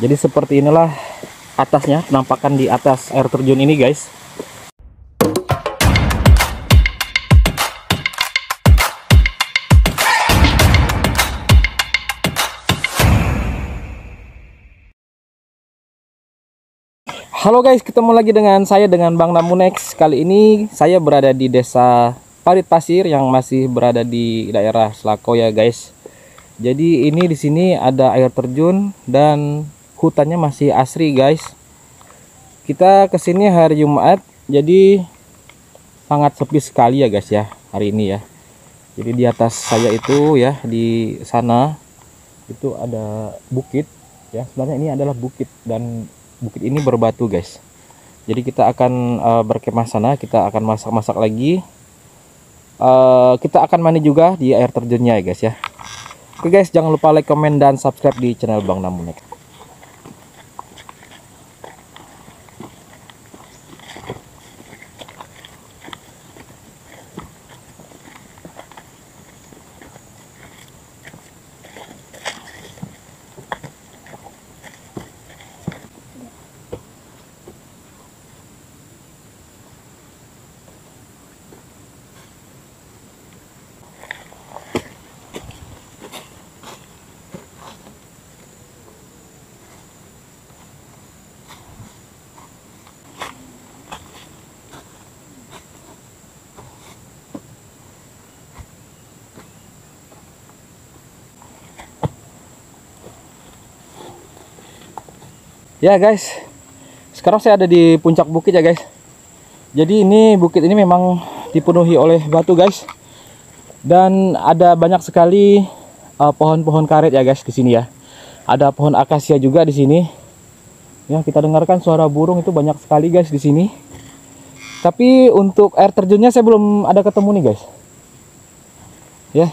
Jadi seperti inilah atasnya penampakan di atas air terjun ini guys. Halo guys, ketemu lagi dengan saya dengan Bang Namunex. Kali ini saya berada di desa Parit Pasir yang masih berada di daerah Selako ya guys. Jadi ini di sini ada air terjun dan hutannya masih asri guys. Kita ke sini hari Jumat, jadi sangat sepi sekali ya guys ya hari ini ya. Jadi di atas saya itu ya di sana itu ada bukit ya. Sebenarnya ini adalah bukit dan bukit ini berbatu guys. Jadi kita akan uh, berkemah sana, kita akan masak-masak lagi. Uh, kita akan mandi juga di air terjunnya ya guys ya. Oke guys, jangan lupa like, komen, dan subscribe di channel Bang Namunek. Ya guys, sekarang saya ada di puncak bukit ya guys. Jadi ini bukit ini memang dipenuhi oleh batu guys. Dan ada banyak sekali uh, pohon-pohon uh, karet ya guys di sini ya. Ada pohon akasia juga di sini. Ya, kita dengarkan suara burung itu banyak sekali guys di sini. Tapi untuk air terjunnya saya belum ada ketemu nih guys. Ya.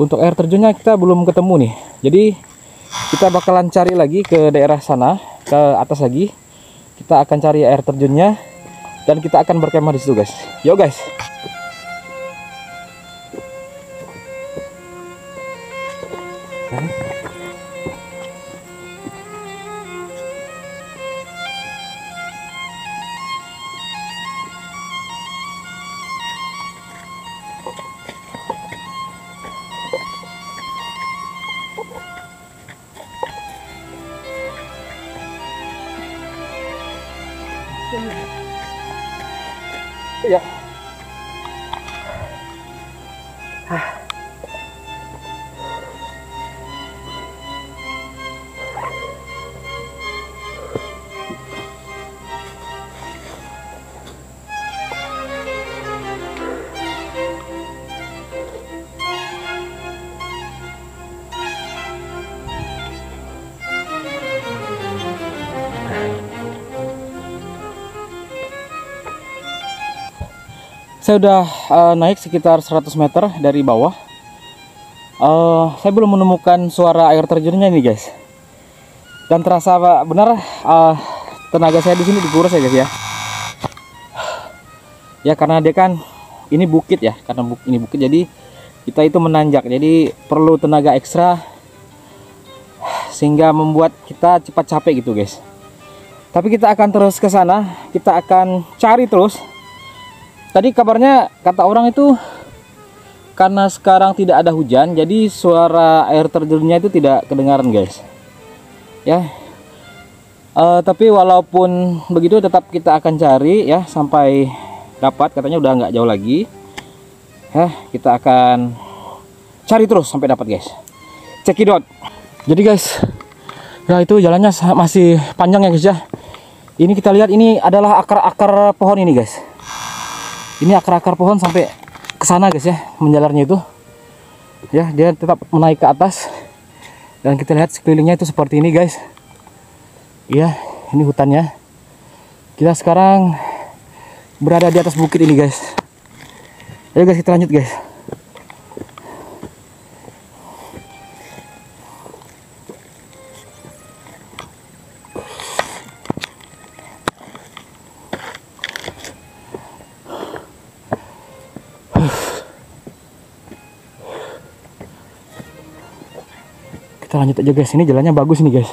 Untuk air terjunnya kita belum ketemu nih. Jadi kita bakalan cari lagi ke daerah sana ke atas lagi. Kita akan cari air terjunnya dan kita akan berkemah di situ guys. Yuk guys Ah. saya udah uh, naik sekitar 100 meter dari bawah. Uh, saya belum menemukan suara air terjunnya nih guys. Dan terasa benar uh, tenaga saya di sini dikuras ya guys ya. Ya karena dia kan ini bukit ya karena buk, ini bukit. Jadi kita itu menanjak. Jadi perlu tenaga ekstra sehingga membuat kita cepat capek gitu guys. Tapi kita akan terus ke sana. Kita akan cari terus tadi kabarnya kata orang itu karena sekarang tidak ada hujan jadi suara air terjunnya itu tidak kedengaran guys. Ya. Uh, tapi walaupun begitu tetap kita akan cari ya sampai dapat. Katanya udah nggak jauh lagi. Ya kita akan cari terus sampai dapat guys. Cekidot jadi guys ya itu jalannya masih panjang ya guys ya. Ini kita lihat ini adalah akar-akar pohon ini guys ini akar-akar pohon sampai ke sana guys ya menjalarnya itu. Ya dia tetap menaik ke atas. Dan kita lihat sekelilingnya itu seperti ini guys. Iya ini hutannya. Kita sekarang berada di atas bukit ini guys. Ayo guys kita lanjut guys lanjut aja guys. Ini jalannya bagus nih guys.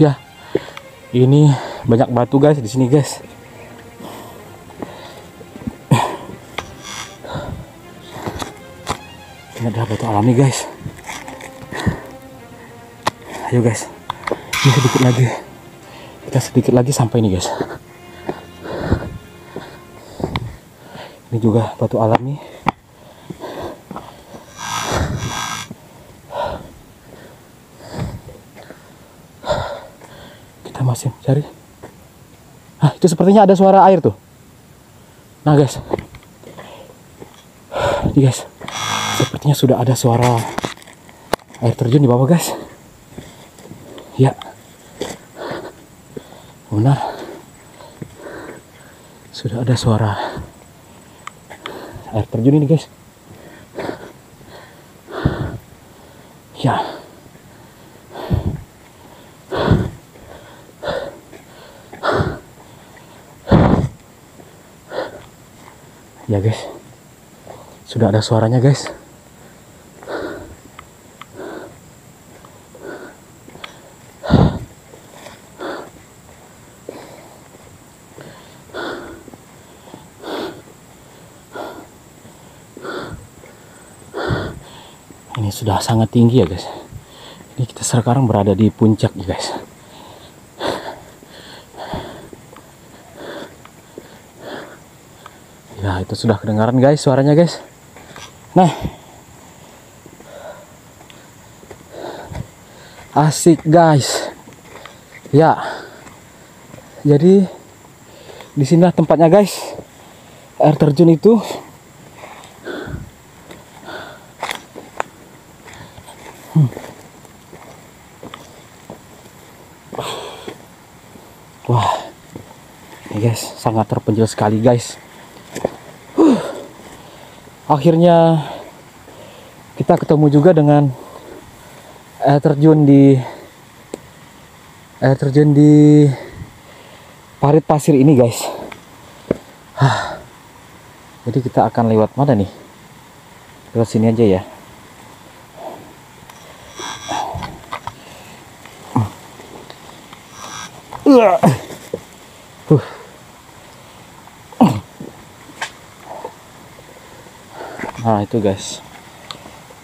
Ya ini banyak batu guys di sini guys. Ini adalah batu alami guys. Ayo guys, ini sedikit lagi. Kita sedikit lagi sampai ini guys. Ini juga batu alami. Kita masih cari. Ah, itu sepertinya ada suara air tuh. Nah guys, ini guys, sepertinya sudah ada suara air terjun di bawah guys. Ya, benar. Sudah ada suara air terjun ini guys. Ya. Ya guys. Sudah ada suaranya guys. Sudah sangat tinggi ya guys. Ini kita sekarang berada di puncak ya guys. Ya itu sudah kedengaran guys suaranya guys. Nah. Asik guys. Ya. Jadi di sini tempatnya guys. Air terjun itu Wah, ini guys sangat terpencil sekali guys. Huh. Akhirnya kita ketemu juga dengan air terjun di air terjun di parit pasir ini guys. Hah. Jadi kita akan lewat mana nih? Lewat sini aja ya. Huh. Nah itu guys.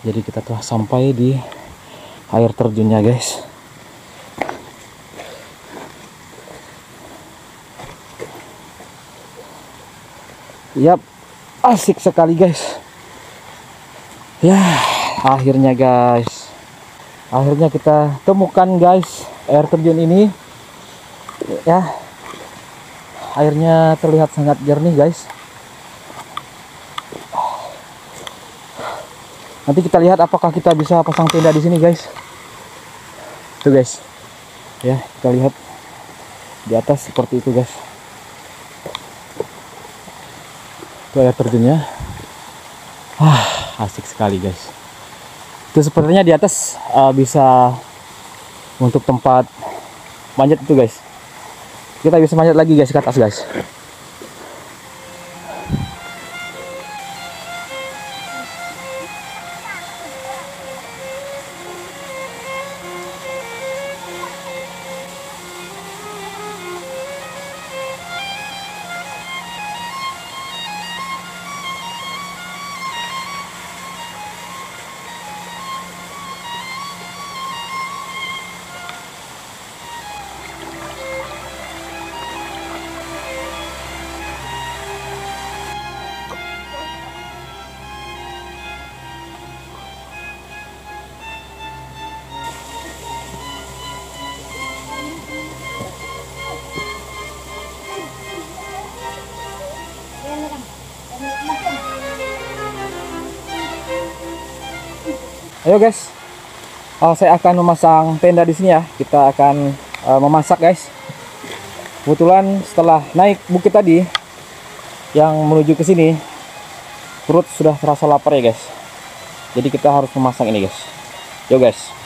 Jadi kita telah sampai di air terjunnya guys. Yap. Asik sekali guys. Ya akhirnya guys. Akhirnya kita temukan guys Air terjun ini ya. Airnya terlihat sangat jernih guys. Nanti kita lihat apakah kita bisa pasang tenda di sini guys. Tuh guys. Ya kita lihat di atas seperti itu guys. Itu air terjunnya. Ah asik sekali guys. Itu sepertinya di atas uh, bisa untuk tempat manjat itu guys kita bisa manjat lagi guys ke atas guys Ayo guys, uh, saya akan memasang tenda di sini ya. Kita akan uh, memasak guys. Kebetulan setelah naik bukit tadi yang menuju ke sini, perut sudah terasa lapar ya guys. Jadi kita harus memasak ini guys. Yo guys.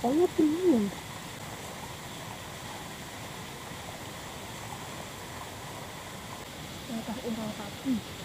Saya tinggal. Langkah urang kaki.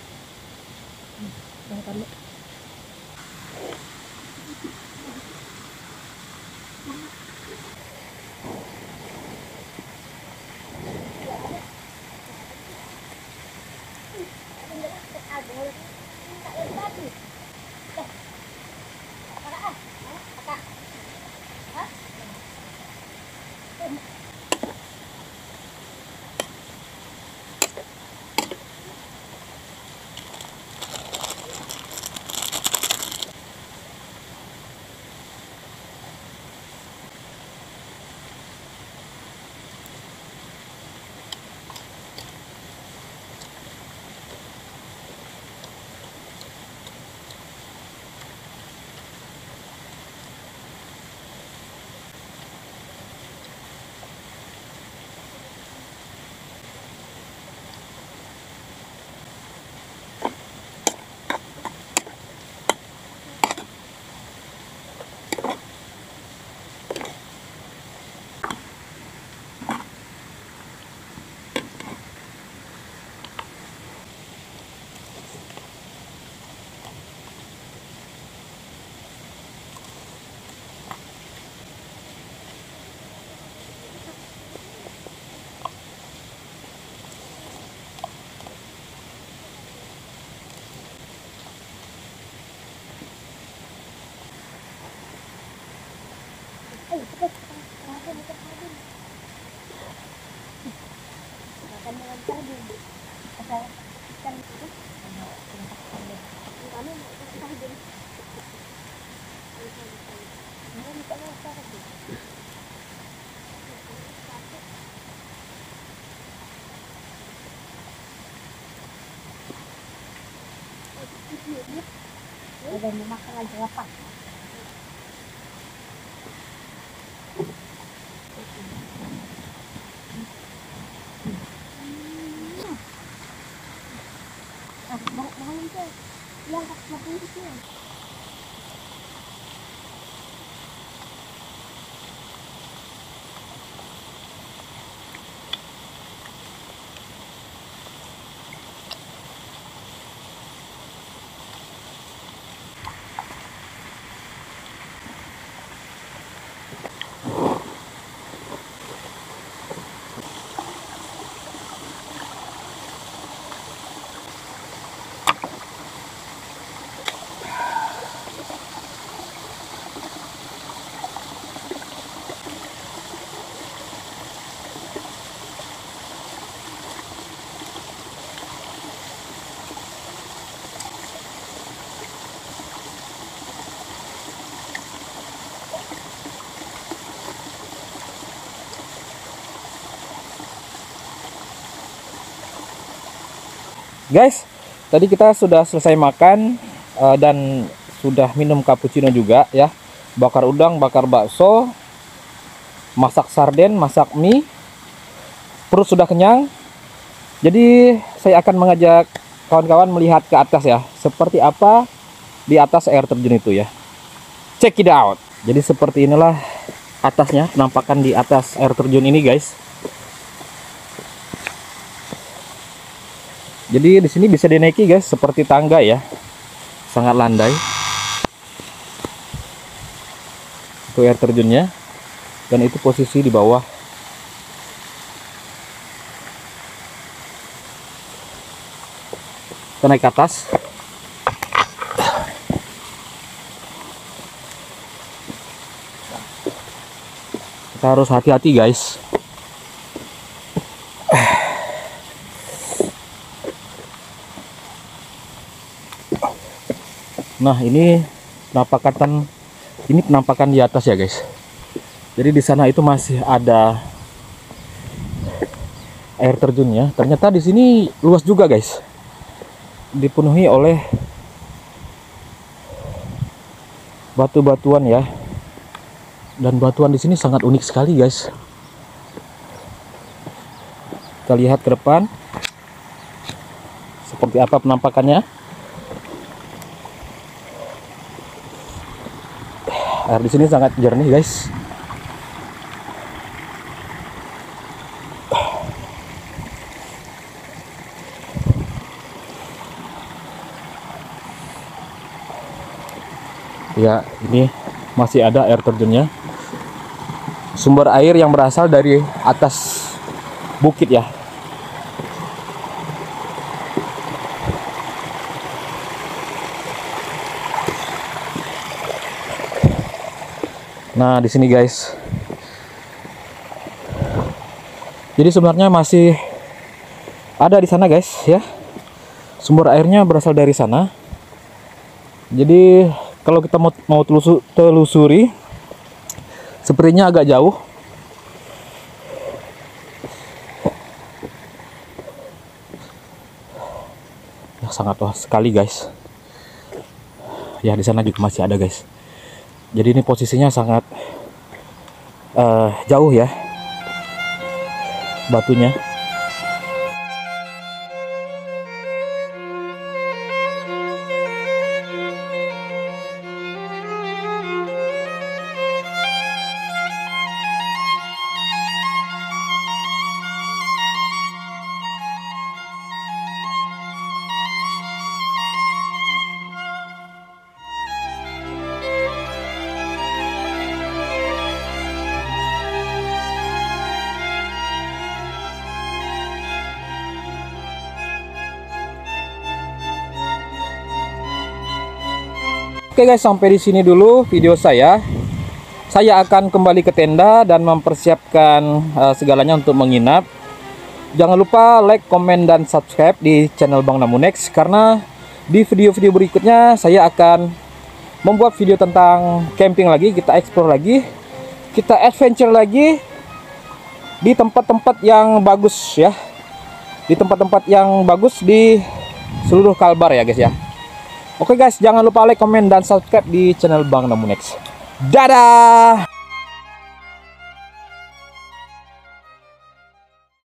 Ada memakan aja apa? Ah, mau mau itu. Yang Guys, tadi kita sudah selesai makan eh, dan sudah minum cappuccino juga ya. Bakar udang, bakar bakso, masak sarden, masak mie. Perut sudah kenyang. Jadi saya akan mengajak kawan-kawan melihat ke atas ya, seperti apa di atas air terjun itu ya. Check it out. Jadi seperti inilah atasnya, penampakan di atas air terjun ini guys. Jadi di sini bisa dinaiki guys seperti tangga ya. Sangat landai. Itu air terjunnya. Dan itu posisi di bawah. Kita naik ke atas. Kita harus hati-hati guys. Nah, ini penampakan ini penampakan di atas ya, guys. Jadi di sana itu masih ada air terjunnya. Ternyata di sini luas juga, guys. Dipenuhi oleh batu-batuan ya. Dan batuan di sini sangat unik sekali, guys. Kita lihat ke depan. Seperti apa penampakannya. Air di sini sangat jernih, guys. Ya, ini masih ada air terjunnya. Sumber air yang berasal dari atas bukit ya. Nah, di sini guys. Jadi sebenarnya masih ada di sana guys ya. Sumber airnya berasal dari sana. Jadi kalau kita mau mau telusu- telusuri sepertinya agak jauh. Ya, sangat luas sekali guys. Ya di sana juga masih ada guys. Jadi ini posisinya sangat eh, jauh ya batunya. Oke guys, sampai di sini dulu video saya. Saya akan kembali ke tenda dan mempersiapkan eh, segalanya untuk menginap. Jangan lupa like, komen, dan subscribe di channel Bang Namunex karena di video-video berikutnya saya akan membuat video tentang camping lagi, kita explore lagi, kita adventure lagi di tempat-tempat yang bagus ya. Di tempat-tempat yang bagus di seluruh Kalbar ya guys ya. Oke guys, jangan lupa like, komen, dan subscribe di channel Bang Namunex. Dadah!